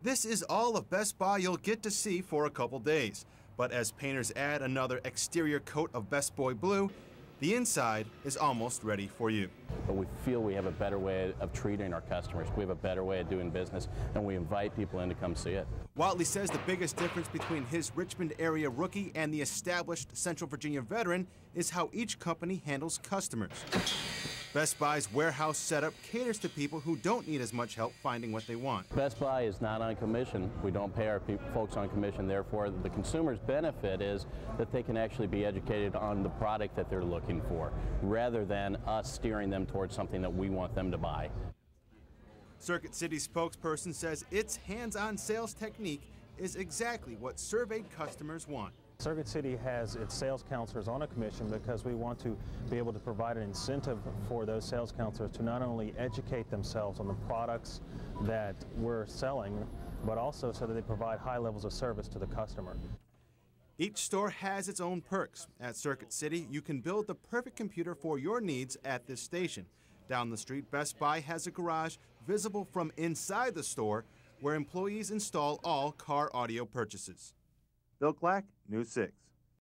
This is all of Best Buy you'll get to see for a couple days. But as painters add another exterior coat of Best Buy blue, the inside is almost ready for you. But we feel we have a better way of treating our customers. We have a better way of doing business, and we invite people in to come see it. Watley says the biggest difference between his Richmond area rookie and the established Central Virginia veteran is how each company handles customers. Best Buy's warehouse setup caters to people who don't need as much help finding what they want. Best Buy is not on commission. We don't pay our folks on commission. Therefore, the consumer's benefit is that they can actually be educated on the product that they're looking for, rather than us steering them towards something that we want them to buy. Circuit City spokesperson says its hands-on sales technique is exactly what surveyed customers want. Circuit City has its sales counselors on a commission because we want to be able to provide an incentive for those sales counselors to not only educate themselves on the products that we're selling, but also so that they provide high levels of service to the customer. Each store has its own perks. At Circuit City, you can build the perfect computer for your needs at this station. Down the street, Best Buy has a garage visible from inside the store where employees install all car audio purchases. Bill Clack, News 6.